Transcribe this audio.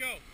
let's go.